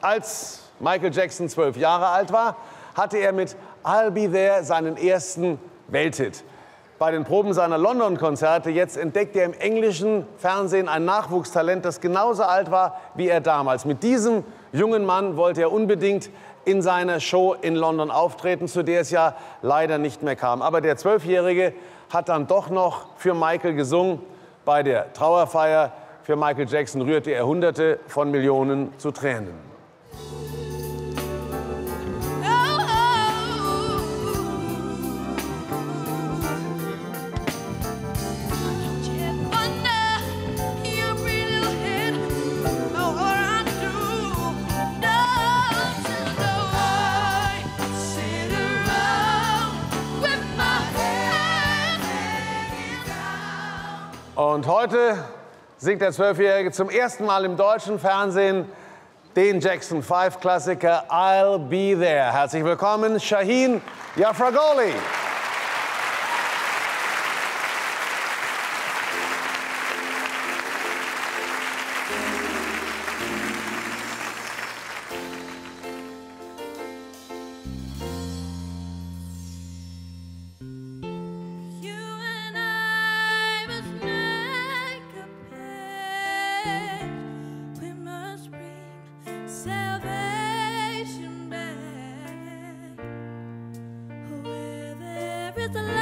Als Michael Jackson zwölf Jahre alt war, hatte er mit I'll Be There seinen ersten Welthit. Bei den Proben seiner London-Konzerte jetzt entdeckt er im englischen Fernsehen ein Nachwuchstalent, das genauso alt war wie er damals. Mit diesem jungen Mann wollte er unbedingt in seiner Show in London auftreten, zu der es ja leider nicht mehr kam. Aber der Zwölfjährige hat dann doch noch für Michael gesungen. Bei der Trauerfeier für Michael Jackson rührte er Hunderte von Millionen zu Tränen. Und heute singt der Zwölfjährige zum ersten Mal im deutschen Fernsehen den Jackson 5 Klassiker I'll Be There. Herzlich willkommen, Shaheen Yafragoli. is alive.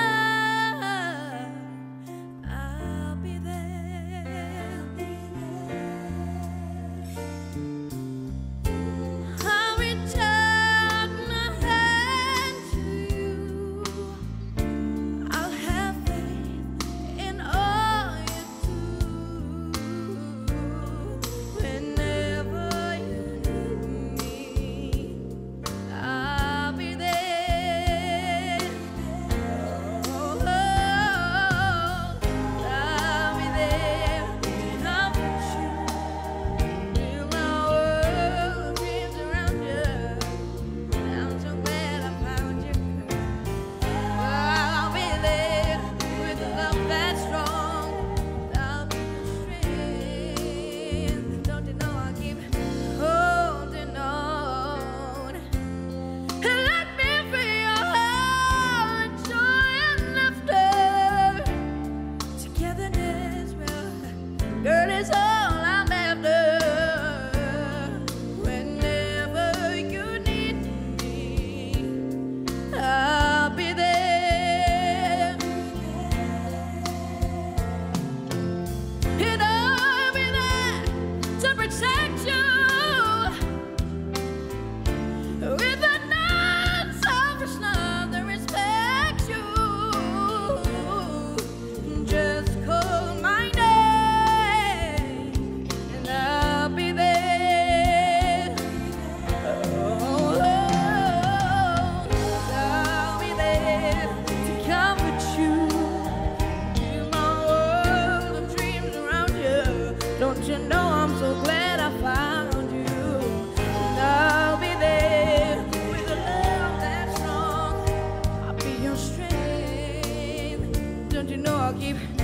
you know I'll keep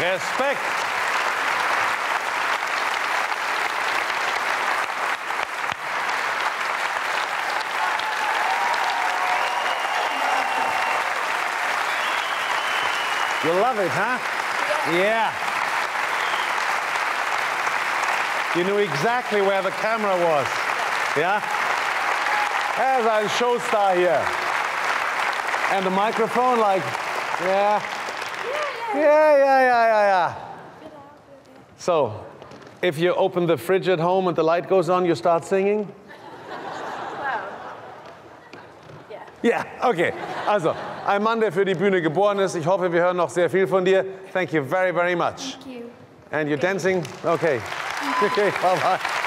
Respekt. You love it, huh? Yeah. You knew exactly where the camera was. Yeah? As a show star here. And the microphone, like, yeah. Yeah, yeah, yeah, yeah, yeah. So, if you open the fridge at home and the light goes on, you start singing? Ja, okay. Also, ein Mann, der für die Bühne geboren ist. Ich hoffe, wir hören noch sehr viel von dir. Thank you very, very much. Thank you. And you're dancing? Okay. Okay, bye bye.